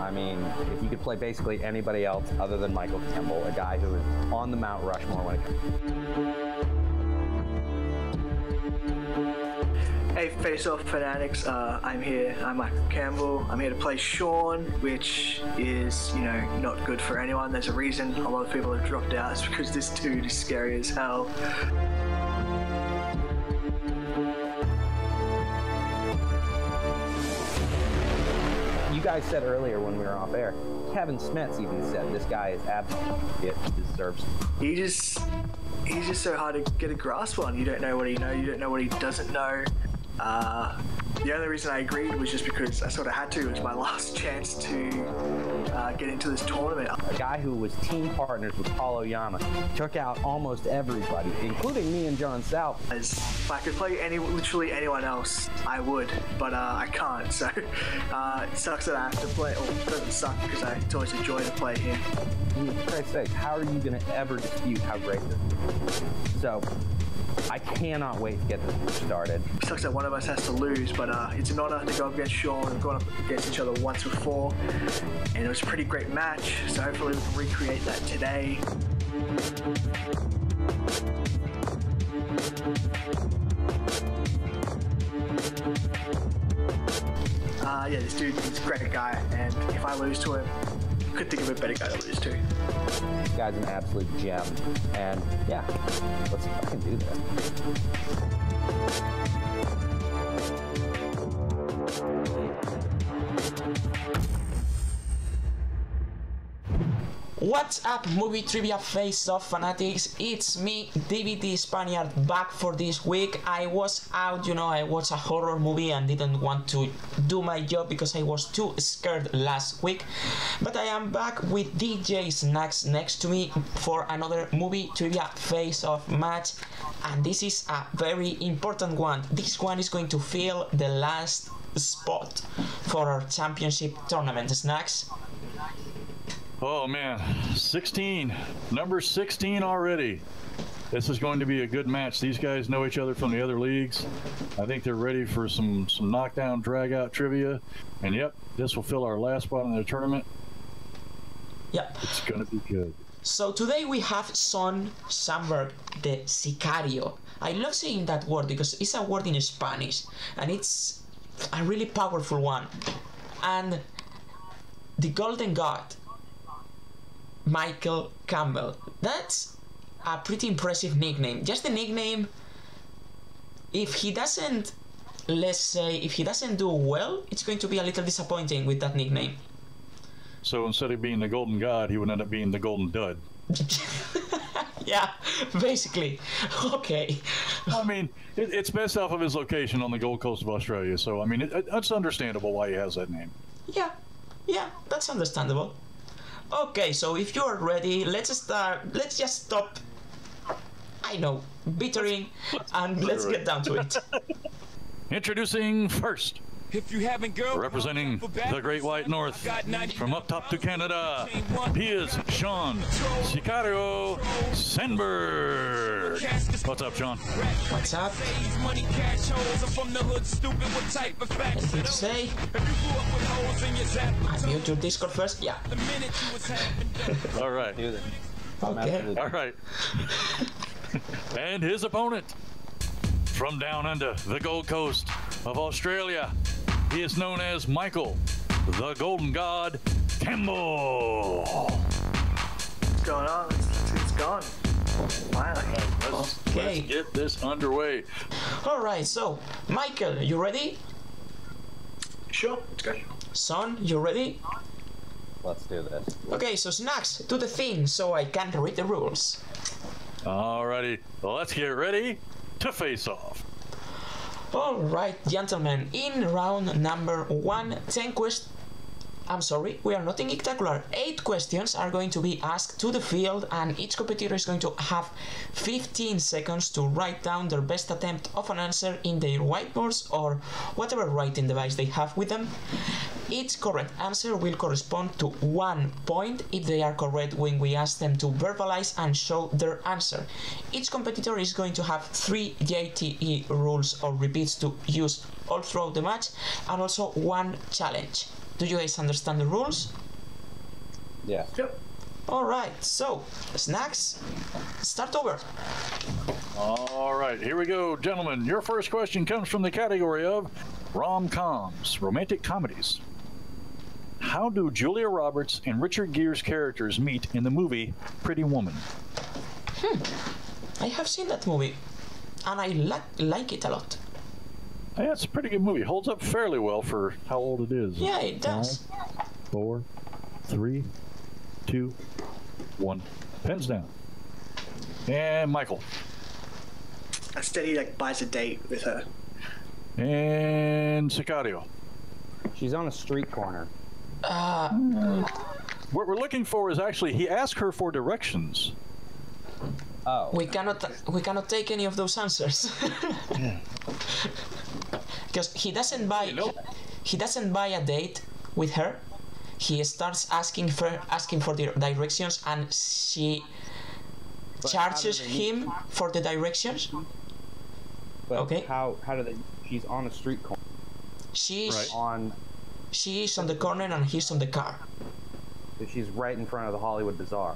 I mean, if you could play basically anybody else other than Michael Campbell, a guy who is on the Mount Rushmore when it comes. Hey, Face Off Fanatics, uh, I'm here. I'm Michael Campbell. I'm here to play Sean, which is, you know, not good for anyone. There's a reason a lot of people have dropped out. It's because this dude is scary as hell. You guys said earlier when we were off air, Kevin Smets even said this guy is absolutely it deserves. He just, he's just so hard to get a grasp on. You don't know what he knows, you don't know what he doesn't know. Uh, the only reason I agreed was just because I sort of had to. It was my last chance to uh, get into this tournament. A guy who was team partners with Paulo Yama took out almost everybody, including me and John South. As if I could play any, literally anyone else, I would, but uh, I can't. So uh, it sucks that I have to play. Or it doesn't suck because I, it's always a joy to play here. For Christ's sake, how are you going to ever dispute how great this is? So, I cannot wait to get this started. It sucks that one of us has to lose, but uh, it's an honor to go up against Sean. We've gone up against each other once before, and it was a pretty great match. So hopefully we can recreate that today. Uh, yeah, this dude is a great guy, and if I lose to him, could think of a better guy to lose to. This guy's an absolute gem, and yeah, let's fucking do this. What's up, movie trivia face off fanatics? It's me, DVD Spaniard, back for this week. I was out, you know, I watched a horror movie and didn't want to do my job because I was too scared last week. But I am back with DJ Snacks next to me for another movie trivia face off match. And this is a very important one. This one is going to fill the last spot for our championship tournament. Snacks? Oh man, 16, number 16 already. This is going to be a good match. These guys know each other from the other leagues. I think they're ready for some some knockdown, drag out trivia. And yep, this will fill our last spot in the tournament. Yep. It's going to be good. So today we have Sean Sandberg, the Sicario. I love saying that word because it's a word in Spanish and it's a really powerful one. And the Golden God, Michael Campbell. That's a pretty impressive nickname. Just the nickname, if he doesn't, let's say, if he doesn't do well, it's going to be a little disappointing with that nickname. So instead of being the Golden God, he would end up being the Golden Dud. yeah, basically. Okay. I mean, it, it's based off of his location on the Gold Coast of Australia. So I mean, it, it's understandable why he has that name. Yeah, yeah, that's understandable. Okay, so if you're ready, let's start. Let's just stop. I know, bittering, and let's get down to it. Introducing first, If you haven't, girl, representing the Great White North, from up top to Canada, he is Sean Sicario Sandberg. What's up, Sean? What's up? Money cash holes. I'm from the hood, stupid. What type of facts? Anything to say? If you grew up with holes in your I mute your Discord first. Yeah. the minute you was All right. Do that. Okay. All right. and his opponent from down under the Gold Coast of Australia, he is known as Michael, the Golden God Campbell. What's going on? It's, it's gone. Finally. Let's, Okay. let's get this underway. All right. So, Michael, you ready? Sure, let's go. Sean, you ready? Let's do this. Okay. So, snacks, do the thing so I can read the rules. Alrighty, well, let's get ready to face off. All right, gentlemen. In round number one, ten questions. I'm sorry, we are not in Spectacular. Eight questions are going to be asked to the field, and each competitor is going to have 15 seconds to write down their best attempt of an answer in their whiteboards or whatever writing device they have with them. Each correct answer will correspond to one point if they are correct when we ask them to verbalize and show their answer. Each competitor is going to have three JTE rules or repeats to use all throughout the match, and also one challenge. Do you guys understand the rules? Yeah. Yep. Alright, so, snacks, start over. All right, here we go, gentlemen. Your first question comes from the category of rom-coms, romantic comedies. How do Julia Roberts and Richard Gere's characters meet in the movie Pretty Woman? Hmm, I have seen that movie, and I li- like it a lot. Yeah, it's a pretty good movie. Holds up fairly well for how old it is. Yeah, it does. Five, four, three, two, one. Pens down. And Michael. A steady like buys a date with her. And Sicario. She's on a street corner. Uh, what we're looking for is actually he asked her for directions. Oh. We cannot we cannot take any of those answers. Because he doesn't buy Nope. he doesn't buy a date with her. He starts asking for asking for the directions and she But charges they meet? him for the directions. But okay. How how do they? She's on a street corner. She's Right. On. she is on the corner and he's on the car. She's right in front of the Hollywood Bazaar.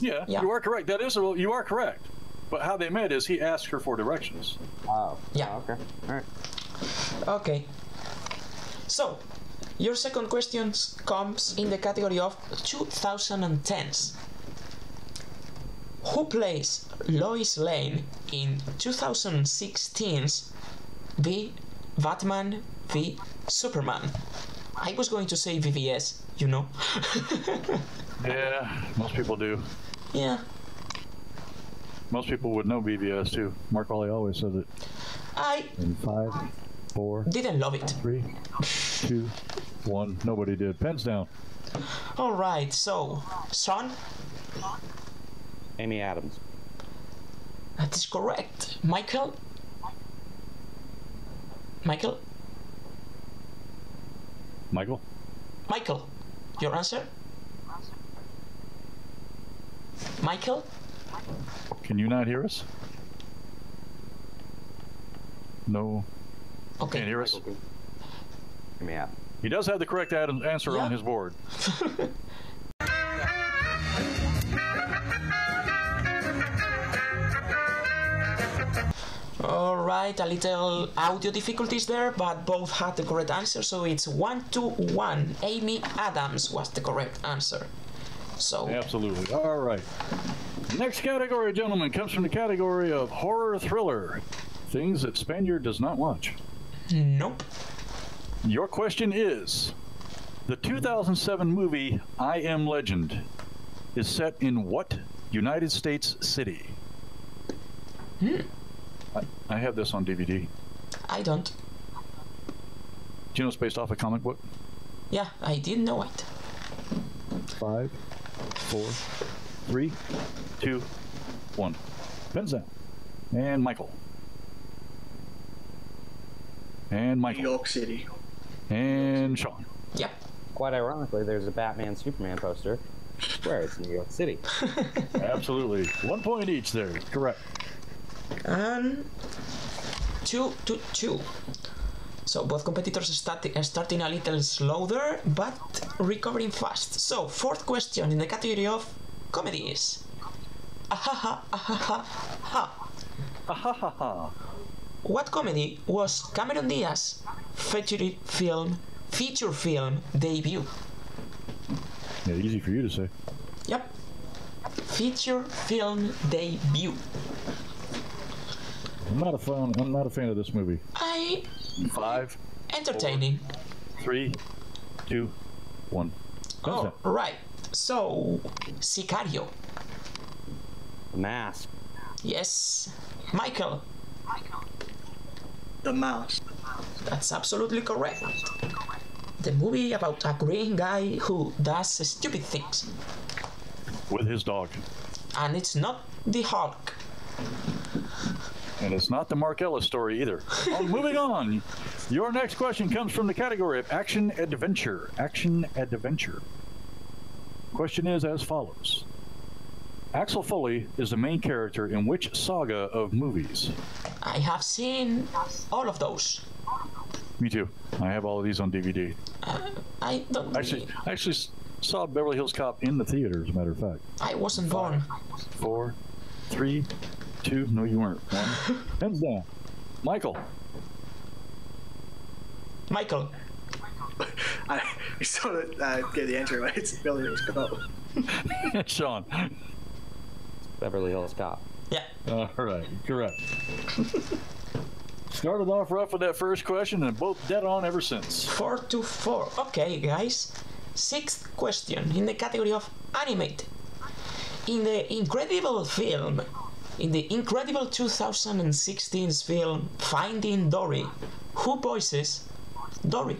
Yeah, Yeah. you are correct. That is well, you are correct. But how they met is he asked her for directions. Oh. Yeah. Oh, okay. All right. Okay. So, your second question comes in the category of 2010s. Who plays Lois Lane in 2016's V Batman v Superman? I was going to say VVS, you know. Yeah, most people do. Yeah, Most people would know BVS too. Mark Wally always says it. I In five, four, didn't love it. three, two, one. Nobody did. Pens down. Alright, so, Sean, Amy Adams. that is correct. Michael? Michael? Michael. Michael, your answer? Michael? Can you not hear us? No. Okay. Can't hear us. Amy Adams. He does have the correct ad- answer Yeah. on his board. Alright, a little audio difficulties there, but both had the correct answer, so it's 1 to 1. Amy Adams was the correct answer. So, Absolutely. All right. Next category, gentlemen, comes from the category of horror thriller. Things that Spaniard does not watch. nope. Your question is The 2007 movie I Am Legend is set in what United States city? Hmm. I, I have this on DVD. I don't. Do you know it's based off a comic book? Yeah, I didn't know it. Five, four, three, two, one. Pens. And Michael. And Michael. New York City. And Sean. Yep. Quite ironically, there's a Batman Superman poster. Where it's New York City. Absolutely. One point each there. Correct. And 2 to 2. So both competitors start, are starting a little slower, but recovering fast. So, fourth question in the category of comedies. Ahaha, ahaha, ha. Ha ha ha ha. What comedy was Cameron Diaz feature film feature film debut? Yeah, easy for you to say. Yep. Feature film debut. I'm not a fan. I'm not a fan of this movie. I Five, entertaining. three, two, one. Pens Oh, right. So, Sicario. The Mask. Yes. Michael. Michael. The Mouse. That's absolutely correct. the movie about a green guy who does stupid things. With his dog. And it's not the Hulk. And it's not the Mark Ellis story either. Oh, moving on. Your next question comes from the category of action adventure. Action adventure. Question is as follows Axel Foley is the main character in which saga of movies? I have seen all of those. Me too. I have all of these on DVD. Uh, I don't. Actually, I actually saw Beverly Hills Cop in the theater, as a matter of fact. I wasn't born. Four, three, two. No, you weren't. One. Hands down. Michael. Michael. I we sort of uh, gave the answer away. It's Billy Hills Cop. Sean. Beverly Hills Cop. Yeah. All right, correct. Started off rough with that first question and both dead on ever since. Four to four. Okay, guys. Sixth question in the category of animated. In the incredible film, in the incredible 2016 film Finding Dory, who voices Dory?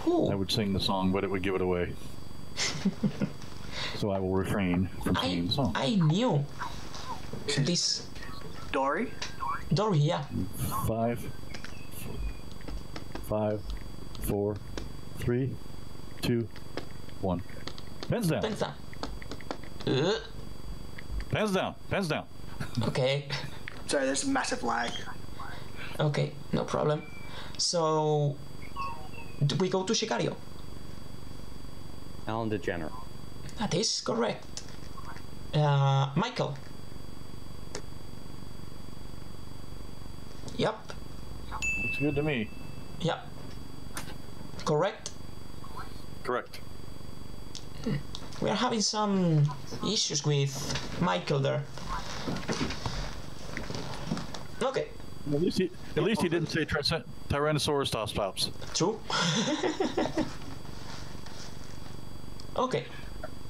Who? I would sing the song, but it would give it away. so I will refrain from singing I the song. I knew this Dory. Dory. Yeah. Five, five, four, three, two, one. Pens down. Pens down. Uh, Pens down. Pens down. okay. Sorry, there's a massive lag. Okay. No problem. So do we go to Sicario? Ellen DeGeneres. That is correct. Uh, Michael. Yep, Looks good to me. yep. Correct. Correct. We are having some issues with Michael there. Okay, At least he, at least he didn't say Tyrann- Tyrannosaurus tops tops. true. okay,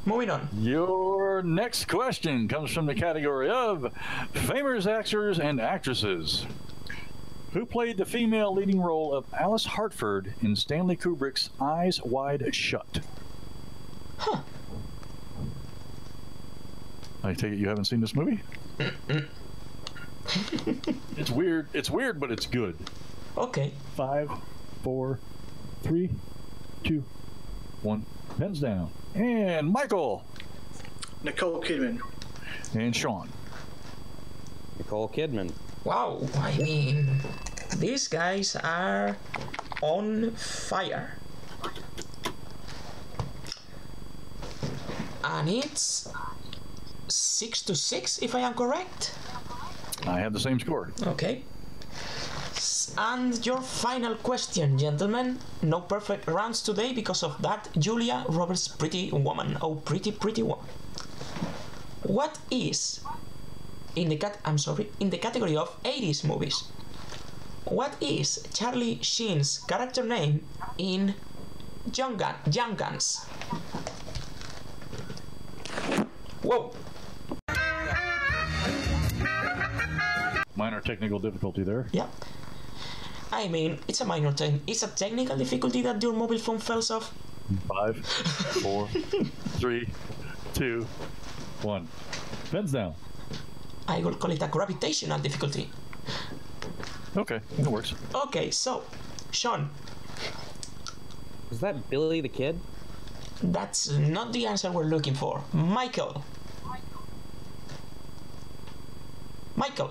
moving on. Your next question comes from the category of famous actors and actresses. Who played the female leading role of Alice Hartford in Stanley Kubrick's Eyes Wide Shut? I take it you haven't seen this movie? it's weird. It's weird, but it's good. Okay, Five, four, three, two, one. Pens down. And Michael Nicole Kidman. and Sean. Nicole Kidman. wow, I mean, these guys are on fire. And it's six to six, if I am correct. I have the same score. Okay. And your final question, gentlemen. No perfect rounds today because of that Julia Roberts Pretty Woman. Oh, pretty, pretty woman. What is in the cat? I'm sorry, in the category of 80s movies. What is Charlie Sheen's character name in Young, Gun, Young Guns? Whoa. Minor technical difficulty there. Yeah. I mean, it's a minor thing. It's a technical difficulty that your mobile phone falls off. Five, four, three, two, one. Pens down. I will call it a gravitational difficulty. Okay, it works. Okay, so, Sean, Is that Billy the Kid? that's not the answer we're looking for. Michael. Michael. Michael.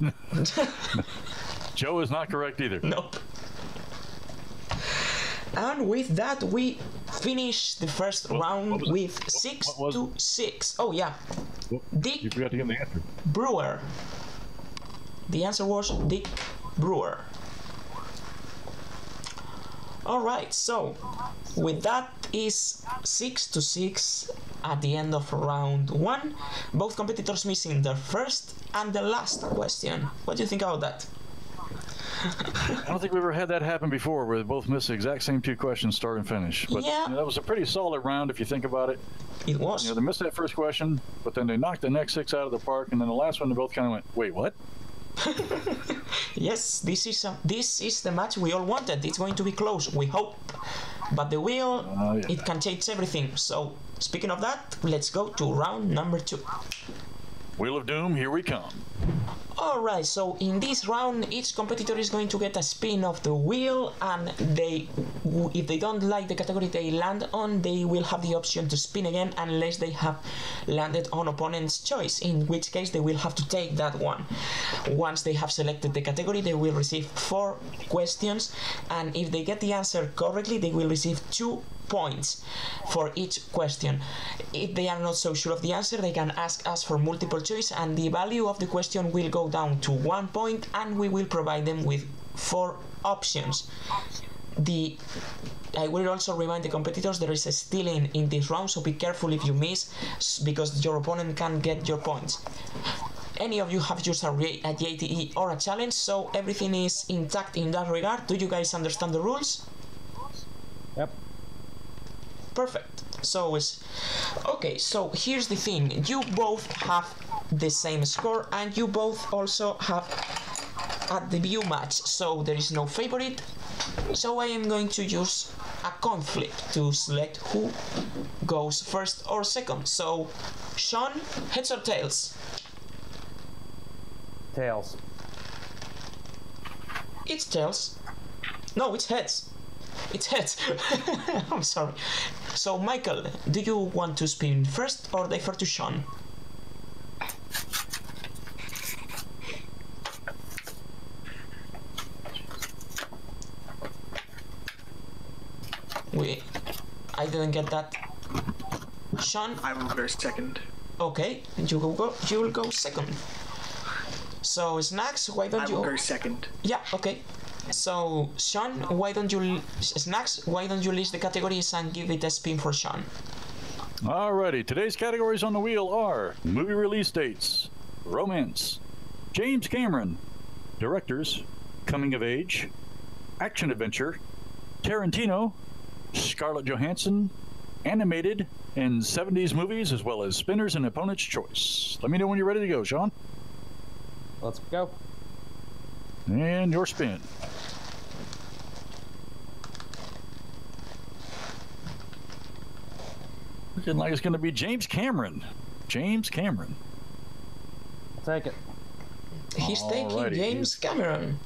Joe is not correct either. Nope. And with that, we finish the first round what with What- six what to six. Oh yeah, Dick You forgot to give the answer. Brewer. The answer was Dick Brewer. Alright, so with that is 6 to 6 at the end of round 1. Both competitors missing their first and the last question. What do you think about that? I don't think we've ever had that happen before where they both missed the exact same two questions, start and finish. But Yeah. you know, that was a pretty solid round if you think about it. It was. You know, they missed that first question, but then they knocked the next six out of the park, and then the last one they both kind of went, "Wait, what?" Yes, this is a, this is the match we all wanted. It's going to be close, we hope. But the wheel, Oh, yeah. it can change everything. So, speaking of that, let's go to round number two. Wheel of Doom, here we come. Alright, so in this round, each competitor is going to get a spin of the wheel, and they, if they don't like the category they land on, they will have the option to spin again unless they have landed on opponent's choice, in which case they will have to take that one. Once they have selected the category, they will receive four questions, and if they get the answer correctly, they will receive two points for each question. If they are not so sure of the answer, they can ask us for multiple choice, and the value of the question will go down to one point, and we will provide them with four options. The I will also remind the competitors there is a stealing in this round, so be careful if you miss, because your opponent can get your points. Any of you have used a, a JTE or a challenge, so everything is intact in that regard. Do you guys understand the rules? Yep. Perfect. So it's okay. So here's the thing: you both have the same score, and you both also have at the view match. So there is no favorite. So I am going to use a coin flip to select who goes first or second. So Sean, heads or tails? Tails. It's tails. No, it's heads. It's heads. I'm sorry. So, Michael, do you want to spin first or defer to Sean? We, I didn't get that. Sean, I will go second. okay, you will go. You will go second. So, snacks. Why don't I you? will go second. Yeah, okay. So, Sean, why don't you snacks? Why don't you list the categories and give it a spin for Sean? Alrighty, today's categories on the wheel are movie release dates, romance, James Cameron, directors, coming of age, action adventure, Tarantino, Scarlett Johansson, animated, and 70s movies, as well as spinners and opponent's choice. Let me know when you're ready to go, Sean. Let's go. And your spin. Looking like it's going to be James Cameron. James Cameron. I'll take it. He's taking James Cameron.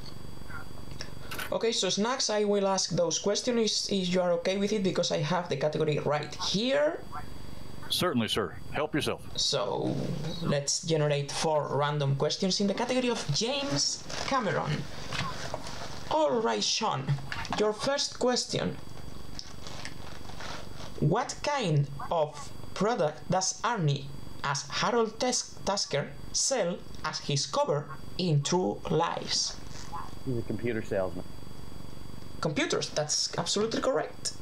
Okay, so snacks, I will ask those questions if you are okay with it because I have the category right here. Certainly, sir. Help yourself. So let's generate four random questions in the category of James Cameron. Alright, Sean, your first question. What kind of product does Arnie, as Harold Tes- Tasker, sell as his cover in True Lies? He's a computer salesman. Computers, that's absolutely correct.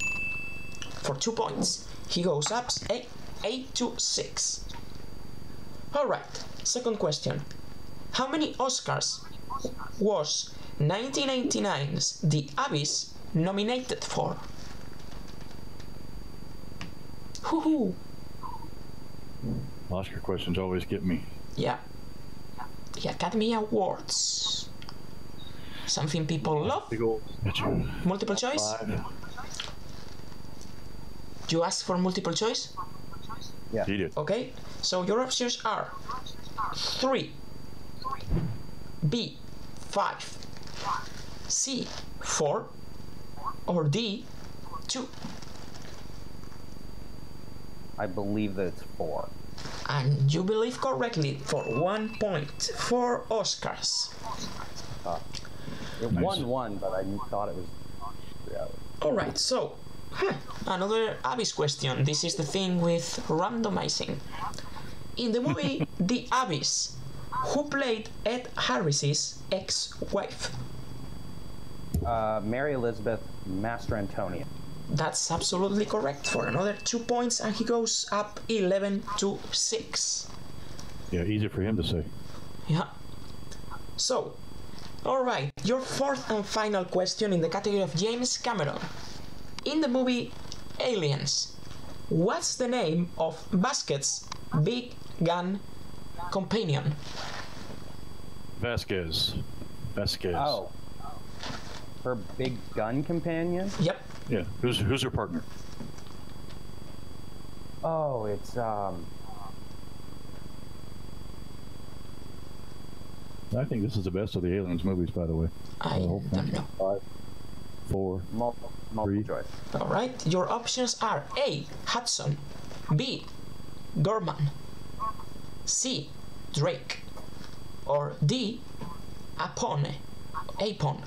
For two points, he goes up eight, eight to six. Alright, second question. How many Oscars was 1999's The Abyss nominated for? Hoo Oscar questions always get me. Yeah. The Academy Awards. Something people love. Big old Got you. Multiple choice? Five. You ask for multiple choice? He did. Okay, so your options are 3, B, 5, C, 4, or D, 2. I believe that it's four. And you believe correctly for one point for Oscars. It Nice. won one, but I thought it was three out. Alright, so huh, another Abyss question. This is the thing with randomizing. In the movie The Abyss, who played Ed Harris's ex-wife? Uh, Mary Elizabeth Mastrantonio. That's absolutely correct for another two points, and he goes up 11 to 6. Yeah, easy for him to say. Yeah. So, alright, your fourth and final question in the category of James Cameron. In the movie Aliens, What's the name of Vasquez's big gun companion? Vasquez. Vasquez. Oh. Her big gun companion? Yep. Yeah. Who's who's her partner? Oh, it's um. I think this is the best of the Aliens movies, by the way. I don't know. Five, four. Multiple, multiple Three. choice. All right. Your options are A. Hudson, B. Gorman, C. Drake, or D. Apone. Apon.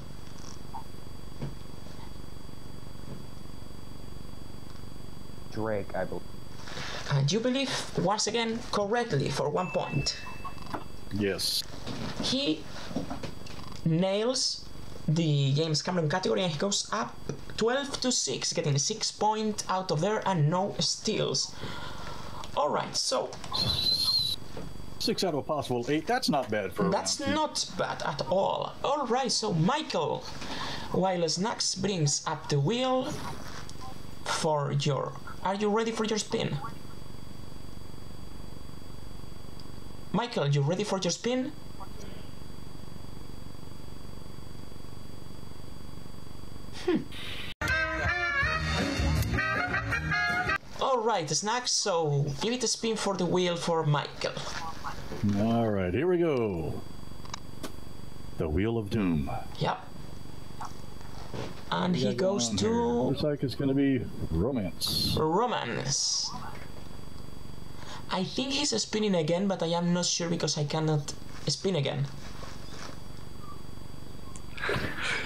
Drake, I believe. And you believe once again correctly for one point. Yes. He nails the James Cameron category and he goes up 12 to 6, getting 6 point out of there and no steals. Alright, so Six out of a possible eight. That's not bad for that's round not bad at all. Alright, so Michael, while Snacks brings up the wheel for your. Are you ready for your spin? Michael, you ready for your spin? Hmm. Alright, Snacks, so give it a spin for the wheel for Michael. All right, here we go. The Wheel of Doom. Yep. And he goes on here. to Looks like it's going to be romance. romance. I think he's spinning again, but I am not sure because I cannot spin again.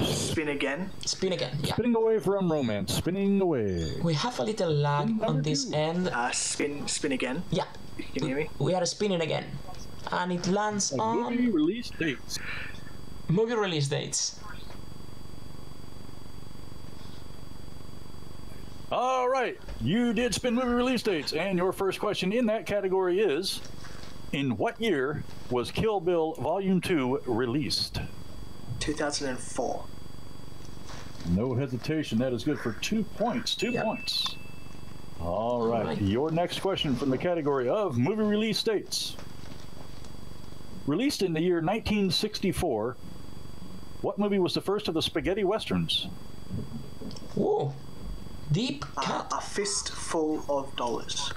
Spin again. Spin again, yeah. Spinning away from romance. Spinning away. We have a little lag on this end. Uh, spin, spin again. Yeah, You can hear me. we are spinning again. And it lands on Movie release dates. movie release dates. All right, you did spin movie release dates, and your first question in that category is: In what year was Kill Bill Volume Two released? 2004. No hesitation. That is good for two points. Two Yep. points. All right. right. Your next question from the category of movie release dates. Released in the year 1964, what movie was the first of the spaghetti westerns? Whoa. Deep Uh, cut. a fistful of dollars.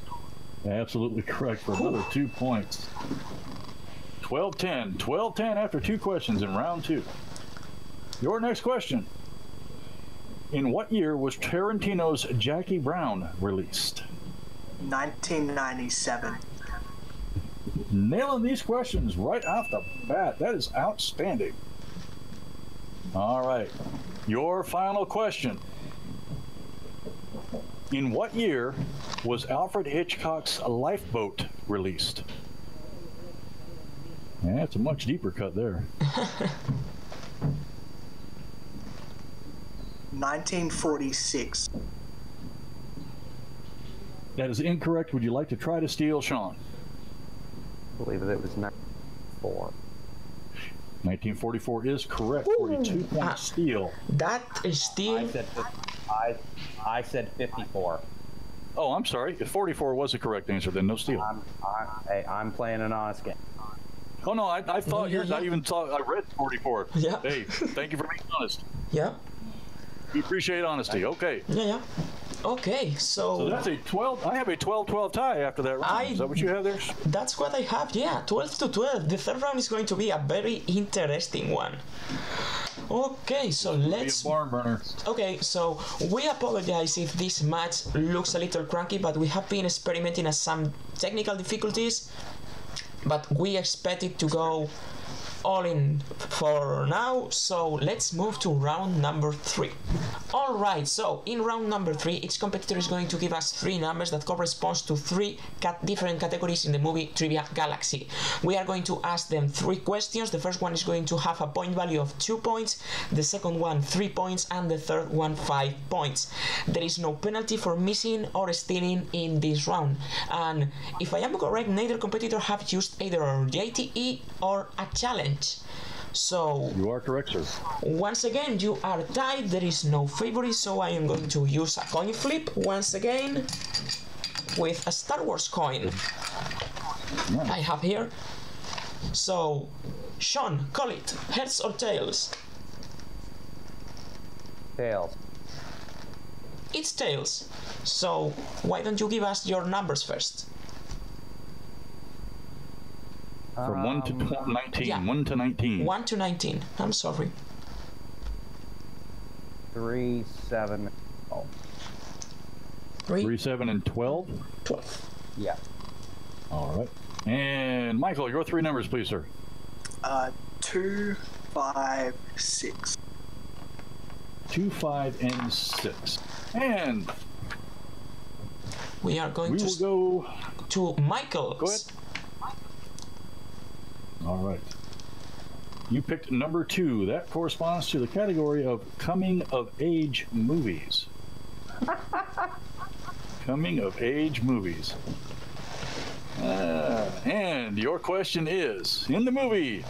Absolutely correct for another two points. 12 10. 12 10 after two questions in round two. Your next question. In what year was Tarantino's Jackie Brown released? 1997. Nailing these questions right off the bat. That is outstanding. All right. Your final question. In what year was Alfred Hitchcock's Lifeboat released? Yeah, That's a much deeper cut there. 1946. That is incorrect. Would you like to try to steal, Sean? I believe that it was 94. 1944 is correct for a two point Ah. steal. That is still I said, I, I said 54. Oh, I'm sorry. If 44 was the correct answer, then no steal. I'm, I'm, hey, I'm playing an honest game. Oh, no, I, I thought Yeah, yours, I yeah. even thought, I read 44. Yeah. Hey, thank you for being honest. yeah. We appreciate honesty. Okay. Yeah, yeah. Okay, So so that's a 12. I have a 12 12 tie after that round. I- Is that what you have there? that's what I have. Yeah, 12 to 12. The third round is going to be a very interesting one. Okay, so Be a let's barn burner. Okay, so we apologize if this match looks a little cranky, but we have been experimenting at some technical difficulties, but we expect it to go all in for now, so let's move to round number three. Alright, so in round number three, each competitor is going to give us three numbers that corresponds to three cat- different categories in the movie Trivia Galaxy. We are going to ask them three questions. The first one is going to have a point value of two points, the second one three points, and the third one five points. There is no penalty for missing or stealing in this round. And if I am correct, neither competitor have used either a JTE or a challenge. So You are correct, sir. once again, you are tied. There is no favorite, so I am going to use a coin flip once again. with a Star Wars coin. I have here. So, Sean, call it heads or tails? Tails. It's tails. So, why don't you give us your numbers first? From 1 to tw- 19. yeah. 1 to 19. 1 to 19. I'm sorry. Three, seven. Oh, 3, 3, 7, and 12. 12. yeah. All right. And Michael, your three numbers, please, sir. Uh, two, five, six. 2, 5, and 6. And We are going we to, will go. to Michael's. Go ahead. All right. You picked number two. That corresponds to the category of coming of age movies. coming of age movies. Uh, and your question is in the movie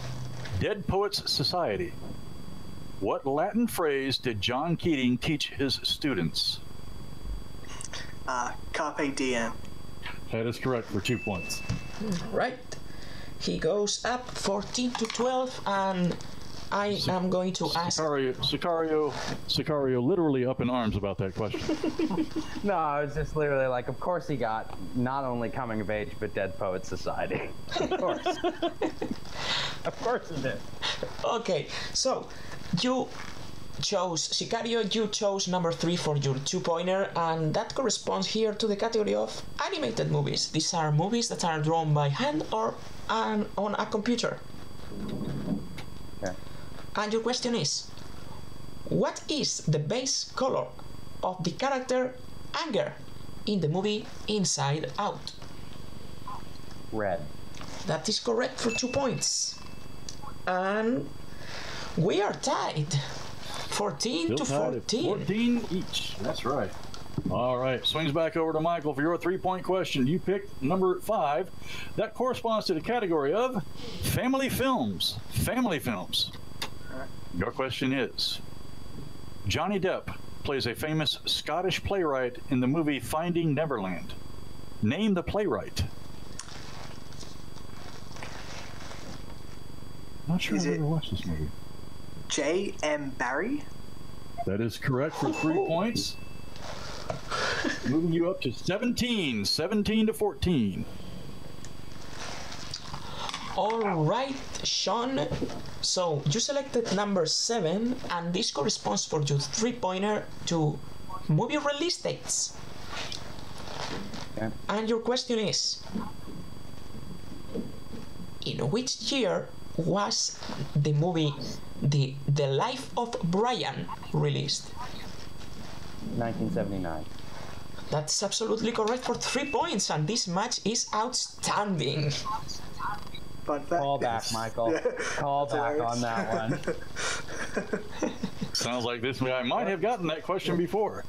Dead Poets Society, what Latin phrase did John Keating teach his students? Uh, carpe diem. That is correct for two points. Right. He goes up 14 to 12, and I am going to ask. Sicario, Sicario, Sicario literally up in arms about that question. No, I was just literally like, of course he got not only coming of age, but Dead Poets Society. of course. of course he did. Okay, so you chose Sicario, you chose number three for your two pointer, and that corresponds here to the category of animated movies. These are movies that are drawn by hand or an, on a computer. Okay. And your question is What is the base color of the character Anger in the movie Inside Out? Red. That is correct for two points. And we are tied 14 Still to tied 14. 14 each. That's right. All right. Swings back over to Michael for your three point question. You picked number five. That corresponds to the category of family films. Family films. Your question is Johnny Depp plays a famous Scottish playwright in the movie Finding Neverland. Name the playwright. Not sure Is I've ever watched this movie. J. M. Barrie. That is correct for three points. Moving you up to 17, 17 to 14. All right, Sean. So you selected number seven, and this corresponds for your three pointer to movie release dates. Okay. And your question is In which year was the movie The, the Life of Brian released? 1979. That's absolutely correct for three points, and this match is outstanding. Fun fact. Call back, Michael. Call back on that one. Sounds like this guy might have gotten that question before.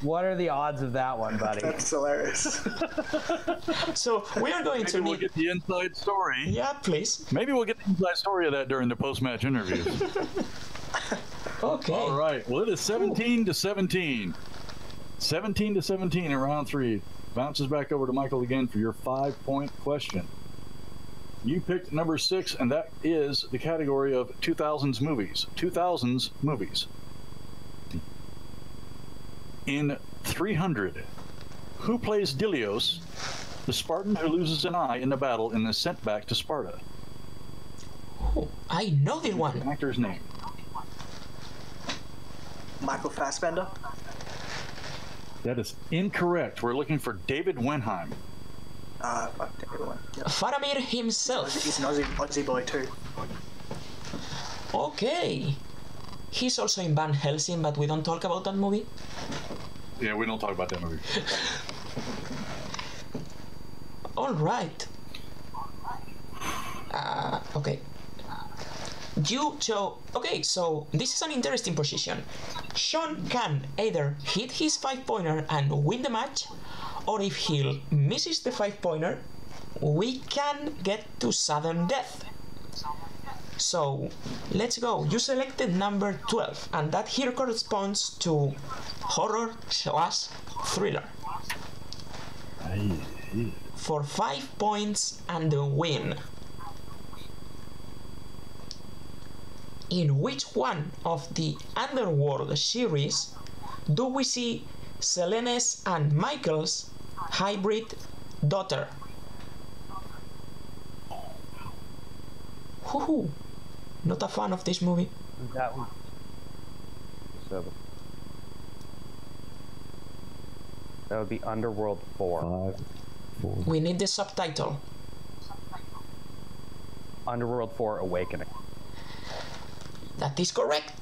What are the odds of that one, buddy? That's hilarious. So we are going to Maybe we'll need. get the inside story. Yeah, please. Maybe we'll get the inside story of that during the post-match interview. Okay. All right. Well, it is 17 to 17. 17 to 17 in round three. Bounces back over to Michael again for your five-point question. You picked number six, and that is the category of 2000s movies. 2000s movies. In 300, who plays Dilios, the Spartan who loses an eye in the battle and is sent back to Sparta? Oh, I know this one. Actor's name. Michael Fassbender. That is incorrect. We're looking for David Wenham. Uh, fuck, everyone. Yep. Faramir himself. He's an Aussie, Aussie boy too. Okay. He's also in Van Helsing, but we don't talk about that movie. Yeah, we don't talk about that movie. All right. Uh, okay. You chose. Okay, so this is an interesting position. Sean can either hit his five pointer and win the match, or if he misses the five pointer, we can get to sudden death. So let's go. You selected number 12, and that here corresponds to horror slash thriller. for five points and a win. In which one of the Underworld series do we see Selene's and Michael's hybrid daughter? Woohoo! Not a fan of this movie. That one. So that would be Underworld Four. Five, four. We need the subtitle. Underworld Four Awakening. That is correct.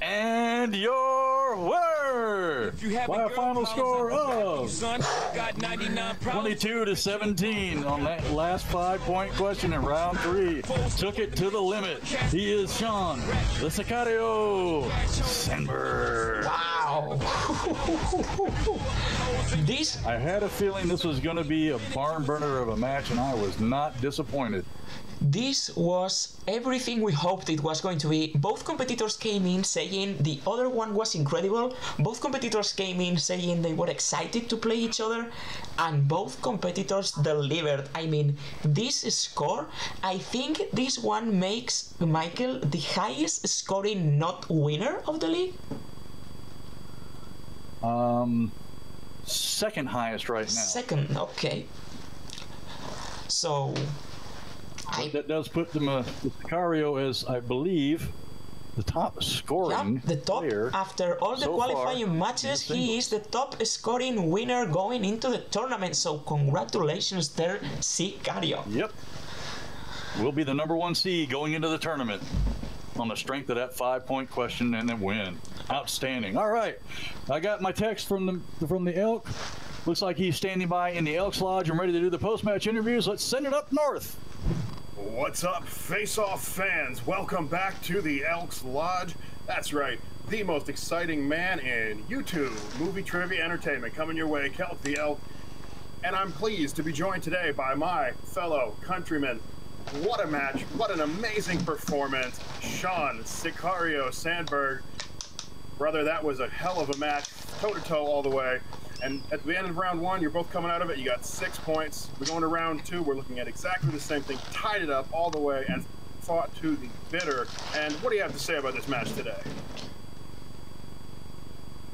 And your word. If you have By a girl final score I'm back, you of son. Got 99 22 to 17 on that last five point question in round three. Took it to the limit. He is Sean, the Sicario Sandberg. Wow. this I had a feeling this was going to be a barn burner of a match, and I was not disappointed. this was everything we hoped it was going to be. Both competitors came in saying the other one was incredible. Both competitors came in saying they were excited to play each other, and both competitors delivered. I mean, this score, I think this one makes Michael the highest scoring not winner of the league. Um, second highest right now. Second, okay. So, I That does put them, uh, the Sicario as, I believe, the top scoring Yeah, the top player. after all the so qualifying matches, he is the top scoring winner going into the tournament. So congratulations there, Sicario. Yep. Will be the number one seed going into the tournament on the strength of that five point question and then win. Outstanding. All right. I got my text from the from the elk. Looks like he's standing by in the Elks Lodge and ready to do the post match interviews. Let's send it up north. What's up, Face Off fans? Welcome back to the Elks Lodge. That's right, the most exciting man in YouTube movie trivia entertainment coming your way, Kelp the Elk. And I'm pleased to be joined today by my fellow countrymen. What a match, what an amazing performance. Sean Sicario Sandberg. Brother, that was a hell of a match, toe to toe all the way. And at the end of round one, you're both coming out of it. You got six points. We're going to round two. We're looking at exactly the same thing, tied it up all the way, and fought to the bitter. And what do you have to say about this match today?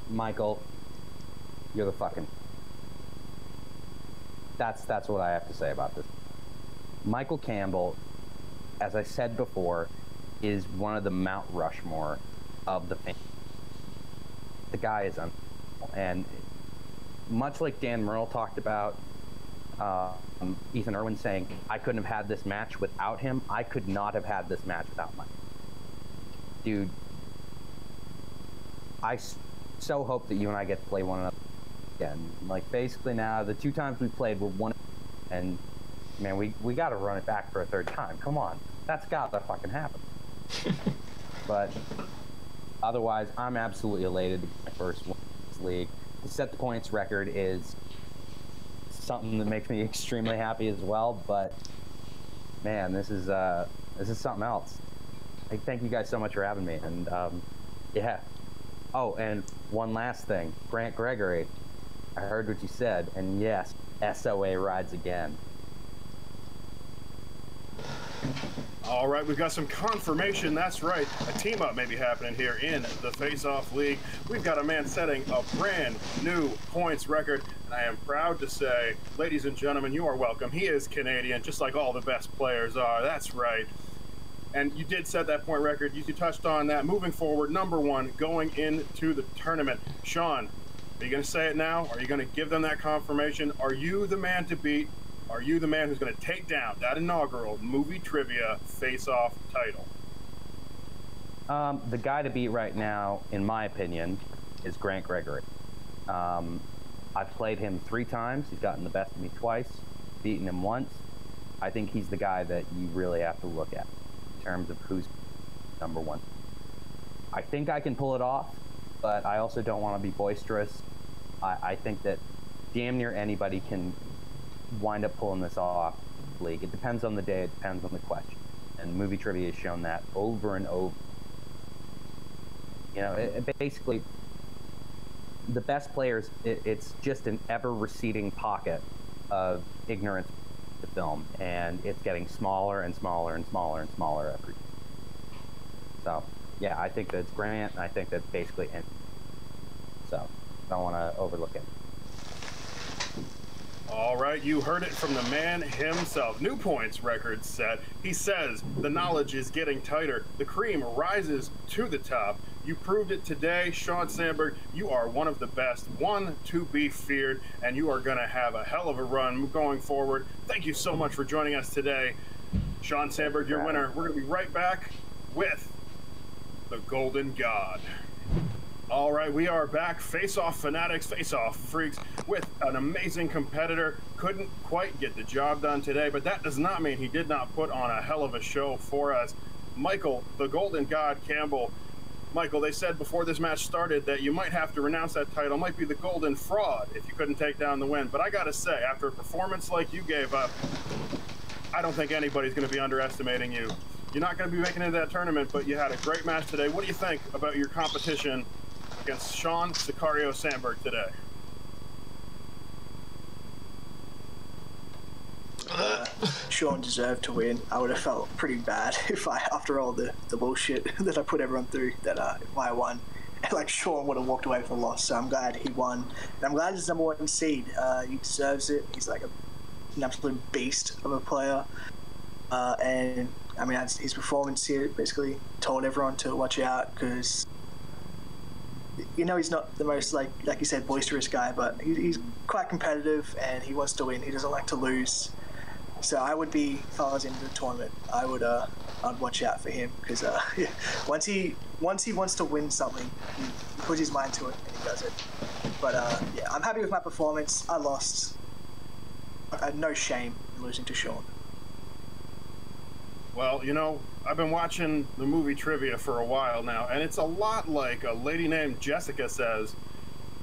Michael, you're the fucking. That's that's what I have to say about this. Michael Campbell, as I said before, is one of the Mount Rushmore of the fan. The guy is un, and much like Dan Murrell talked about, uh, um, Ethan Irwin saying, "I couldn't have had this match without him. I could not have had this match without Mike." Dude, I so hope that you and I get to play one another again. Like basically now, the two times we played were one, and man, we we got to run it back for a third time. Come on, that's got to fucking happen. but otherwise, I'm absolutely elated to get my first one in this league. Set the points record is something that makes me extremely happy as well. But man, this is uh, this is something else. Thank you guys so much for having me, and um, yeah. Oh, and one last thing, Grant Gregory. I heard what you said, and yes, SOA rides again. All right, we've got some confirmation. That's right. A team up may be happening here in the Face Off League. We've got a man setting a brand new points record. And I am proud to say, ladies and gentlemen, you are welcome. He is Canadian, just like all the best players are. That's right. And you did set that point record. You touched on that. Moving forward, number one, going into the tournament. Sean, are you going to say it now? Are you going to give them that confirmation? Are you the man to beat? Are you the man who's going to take down that inaugural movie trivia face-off title? Um, the guy to beat right now, in my opinion, is Grant Gregory. Um, I've played him three times. He's gotten the best of me twice, beaten him once. I think he's the guy that you really have to look at in terms of who's number one. I think I can pull it off, but I also don't want to be boisterous. I, I think that damn near anybody can wind up pulling this off. League. It depends on the day. It depends on the question. And movie trivia has shown that over and over. You know, it, it basically, the best players, it, it's just an ever receding pocket of ignorance to film, and it's getting smaller and smaller and smaller and smaller every. So, yeah, I think that it's Grant. I think that basically, and so don't want to overlook it. All right, you heard it from the man himself. New points record set. He says the knowledge is getting tighter. The cream rises to the top. You proved it today, Sean Sandberg. You are one of the best, one to be feared, and you are going to have a hell of a run going forward. Thank you so much for joining us today, Sean Sandberg, your winner. We're going to be right back with the Golden God. All right, we are back. Face off fanatics, face off freaks with an amazing competitor. Couldn't quite get the job done today, but that does not mean he did not put on a hell of a show for us. Michael, the Golden God Campbell. Michael, they said before this match started that you might have to renounce that title, might be the Golden Fraud if you couldn't take down the win. But I got to say, after a performance like you gave up, I don't think anybody's going to be underestimating you. You're not going to be making it to that tournament, but you had a great match today. What do you think about your competition against Sean Sicario Sandberg today? Sean deserved to win. I would have felt pretty bad if I, after all the, the bullshit that I put everyone through, that uh, if I won, like Sean would have walked away with a loss. So I'm glad he won, and I'm glad he's number one seed. Uh, he deserves it. He's like a, an absolute beast of a player, uh, and I mean his performance here basically told everyone to watch out because. You know he's not the most like like you said boisterous guy, but he, he's quite competitive and he wants to win. He doesn't like to lose. So I would be, if I was in the tournament, I would, uh, I'd watch out for him because uh, once he, once he wants to win something, he puts his mind to it and he does it. But uh, yeah, I'm happy with my performance. I lost. I had no shame in losing to Sean. Well, you know, I've been watching the movie trivia for a while now, and it's a lot like a lady named Jessica says.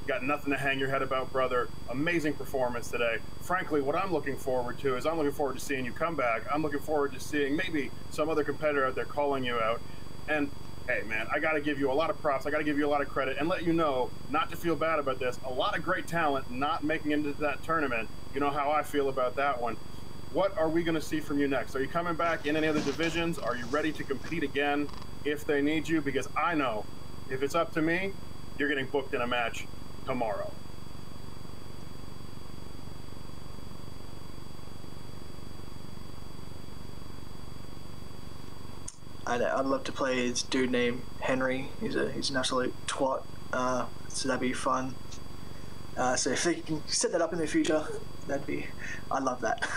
Got nothing to hang your head about, brother. Amazing performance today. Frankly, what I'm looking forward to is I'm looking forward to seeing you come back. I'm looking forward to seeing maybe some other competitor out there calling you out. And hey, man, I got to give you a lot of props. I got to give you a lot of credit and let you know not to feel bad about this. A lot of great talent not making into that tournament. You know how I feel about that one. What are we going to see from you next? Are you coming back in any other divisions? Are you ready to compete again if they need you? Because I know if it's up to me, you're getting booked in a match tomorrow. I'd, I'd love to play this dude named Henry. He's a he's an absolute twat. Uh, so that'd be fun. Uh, so if they can set that up in the future, that'd be. I love that.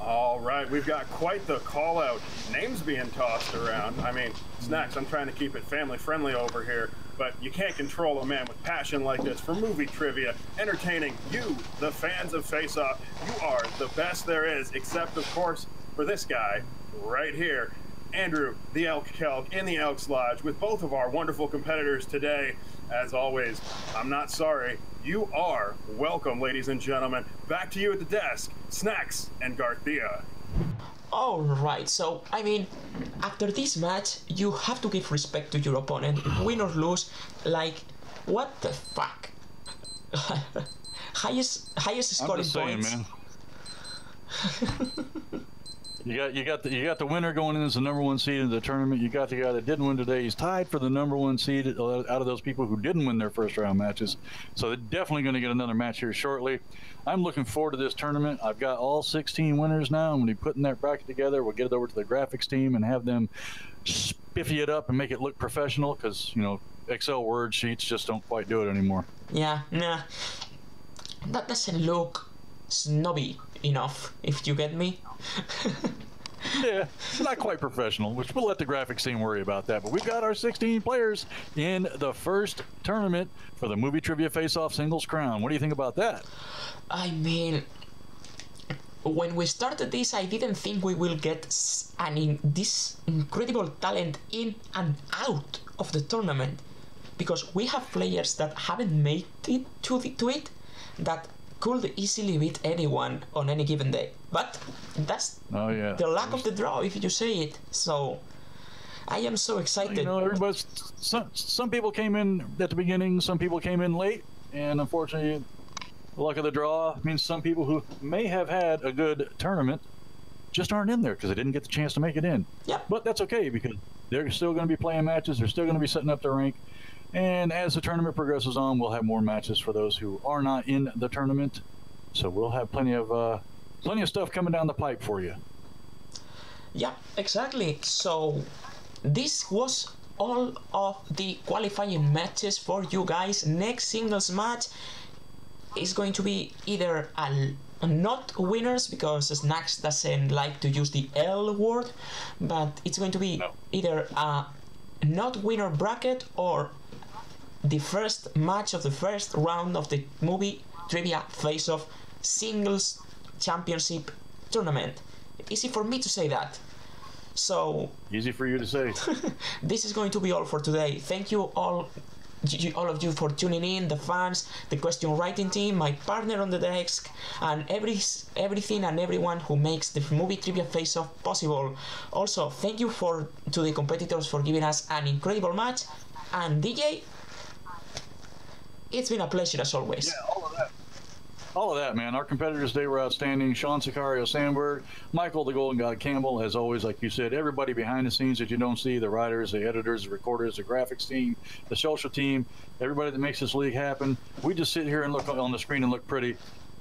All right, we've got quite the call out. Names being tossed around. I mean, Snacks, I'm trying to keep it family friendly over here, but you can't control a man with passion like this for movie trivia, entertaining you, the fans of Face Off. You are the best there is, except, of course, for this guy right here. Andrew, the Elk Kelk, in the Elks Lodge with both of our wonderful competitors today. As always, I'm not sorry. You are welcome, ladies and gentlemen. Back to you at the desk, Snacks and Garthia. Alright, so I mean, after this match, you have to give respect to your opponent, win or lose. Like, what the fuck? highest highest I'm scoring just saying, points. man. You got you got the you got the winner going in as the number one seed in the tournament. You got the guy that didn't win today. He's tied for the number one seed out of those people who didn't win their first round matches. So they're definitely going to get another match here shortly. I'm looking forward to this tournament. I've got all 16 winners now. I'm going to be putting that bracket together. We'll get it over to the graphics team and have them spiffy it up and make it look professional because you know Excel word sheets just don't quite do it anymore. Yeah, nah. That doesn't look snobby enough, if you get me. yeah, not quite professional, which we'll let the graphics team worry about that. But we've got our 16 players in the first tournament for the Movie Trivia Face Off Singles Crown. What do you think about that? I mean, when we started this, I didn't think we will get an in, this incredible talent in and out of the tournament, because we have players that haven't made it to the, to it that could easily beat anyone on any given day. But that's Oh, yeah. the luck of the draw, if you say it. So I am so excited. You know, everybody's some some people came in at the beginning, some people came in late, and unfortunately, the luck of the draw means some people who may have had a good tournament just aren't in there because they didn't get the chance to make it in. Yeah. But that's okay because they're still going to be playing matches. They're still going to be setting up their rank. And as the tournament progresses on, we'll have more matches for those who are not in the tournament. So we'll have plenty of uh, plenty of stuff coming down the pipe for you. Yeah, exactly. So this was all of the qualifying matches for you guys. Next singles match is going to be either a, not winners because Snacks doesn't like to use the L word, but it's going to be No. either a not winner bracket or the first match of the first round of the movie trivia face off singles championship tournament. Easy for me to say that. So Easy for you to say. this is going to be all for today. Thank you all, all of you for tuning in, the fans, the question writing team, my partner on the desk, and every everything and everyone who makes the movie trivia face off possible. Also, thank you for to the competitors for giving us an incredible match, and DJ. It's been a pleasure as always. Yeah, all of that. All of that, man. Our competitors today were outstanding. Sean Sicario Sandberg, Michael the Golden God Campbell, as always, like you said, everybody behind the scenes that you don't see the writers, the editors, the recorders, the graphics team, the social team, everybody that makes this league happen. We just sit here and look on the screen and look pretty.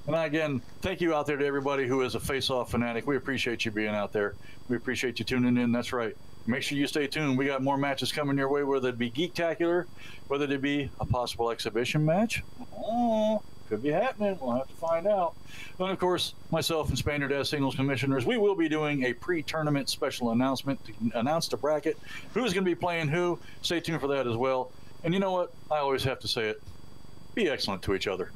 And again, thank you out there to everybody who is a face off fanatic. We appreciate you being out there. We appreciate you tuning in. That's right. Make sure you stay tuned. We got more matches coming your way, whether it be Geektacular, whether it be a possible exhibition match. Oh, could be happening. We'll have to find out. And of course, myself and Spaniard as singles commissioners, we will be doing a pre-tournament special announcement to announce the bracket, who's going to be playing who. Stay tuned for that as well. And you know what? I always have to say it. Be excellent to each other.